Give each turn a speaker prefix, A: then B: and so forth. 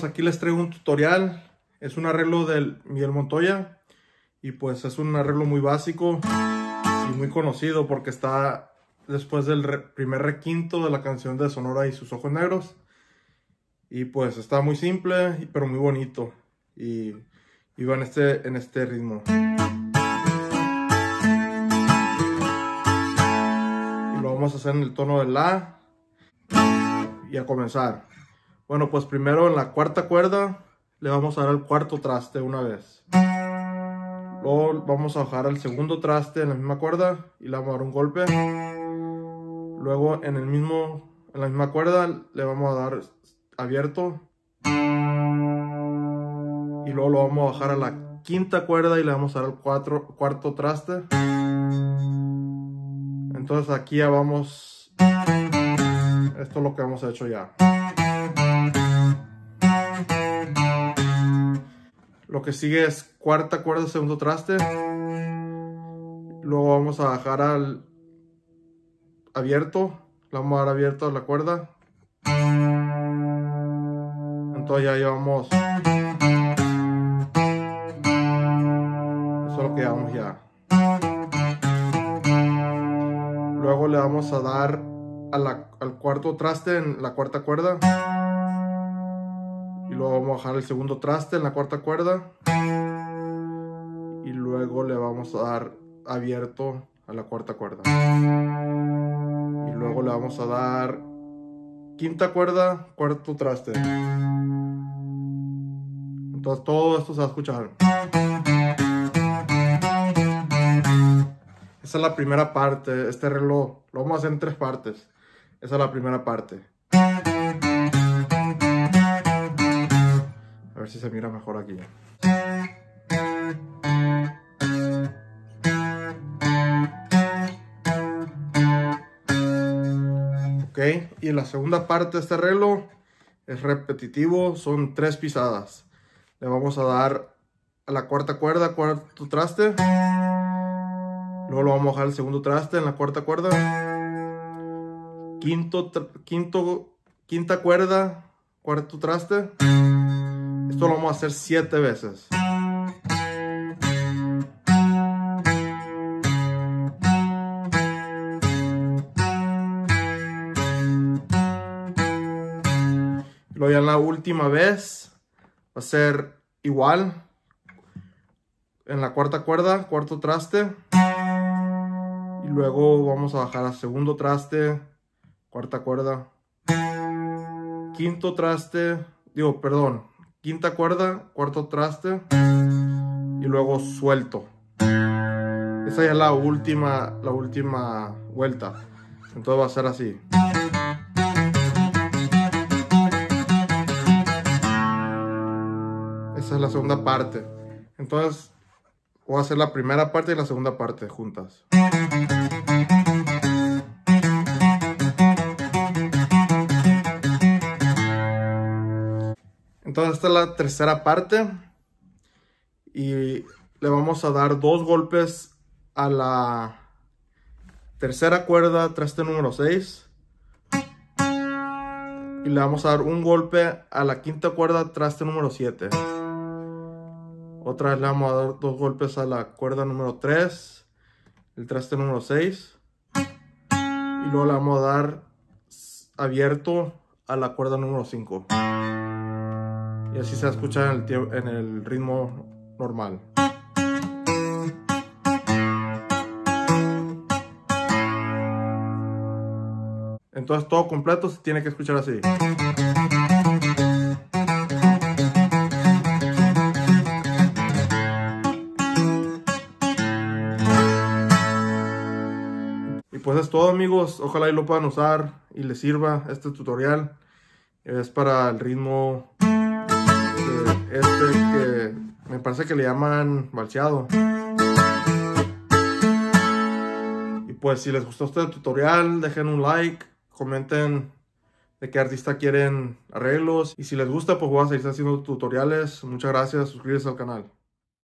A: Aquí les traigo un tutorial. Es un arreglo del Miguel Montoya. Y pues es un arreglo muy básico y muy conocido porque está después del primer requinto de la canción de Sonora y sus ojos negros. Y pues está muy simple, pero muy bonito. Y, y va en este, en este ritmo. Y lo vamos a hacer en el tono de La. Y a comenzar. Bueno, pues primero en la cuarta cuerda le vamos a dar el cuarto traste una vez. Luego vamos a bajar al segundo traste en la misma cuerda y le vamos a dar un golpe. Luego en el mismo, en la misma cuerda le vamos a dar abierto. Y luego lo vamos a bajar a la quinta cuerda y le vamos a dar el cuatro, cuarto traste. Entonces aquí ya vamos, esto es lo que hemos hecho ya. Lo que sigue es cuarta cuerda, segundo traste. Luego vamos a bajar al abierto. Le vamos a dar abierto a la cuerda. Entonces ya llevamos. Eso es lo que llevamos ya. Luego le vamos a dar al cuarto traste en la cuarta cuerda. Y luego vamos a bajar el segundo traste en la cuarta cuerda. Y luego le vamos a dar abierto a la cuarta cuerda. Y luego le vamos a dar quinta cuerda, cuarto traste. Entonces todo esto se va a escuchar. Esa es la primera parte. Este reloj lo vamos a hacer en tres partes. Esa es la primera parte. A ver si se mira mejor aquí. Ok, y la segunda parte de este arreglo es repetitivo, son tres pisadas. Le vamos a dar a la cuarta cuerda, cuarto traste. Luego lo vamos a bajar al segundo traste en la cuarta cuerda. Quinto, quinto, quinta cuerda, cuarto traste. Esto lo vamos a hacer siete veces. Luego ya en la última vez va a ser igual. En la cuarta cuerda, cuarto traste. Y luego vamos a bajar al segundo traste, cuarta cuerda. Quinto traste, digo, perdón, quinta cuerda, cuarto traste y luego suelto. Esa ya es la última, la última vuelta. Entonces va a ser así. Esa es la segunda parte. Entonces voy a hacer la primera parte y la segunda parte juntas. Entonces esta es la tercera parte. Y le vamos a dar dos golpes a la tercera cuerda, traste número 6. Y le vamos a dar un golpe a la quinta cuerda, traste número 7. Otra vez le vamos a dar dos golpes a la cuerda número 3, el traste número 6. Y luego le vamos a dar abierto a la cuerda número 5 y así se escucha en el, en el ritmo normal. Entonces todo completo se tiene que escuchar así. Y pues es todo amigos, ojalá y lo puedan usar y les sirva este tutorial. Es para el ritmo este que me parece que le llaman balseado. Y pues si les gustó este tutorial, dejen un like, comenten de qué artista quieren arreglos. Y si les gusta, pues voy a seguir haciendo tutoriales. Muchas gracias, suscríbanse al canal.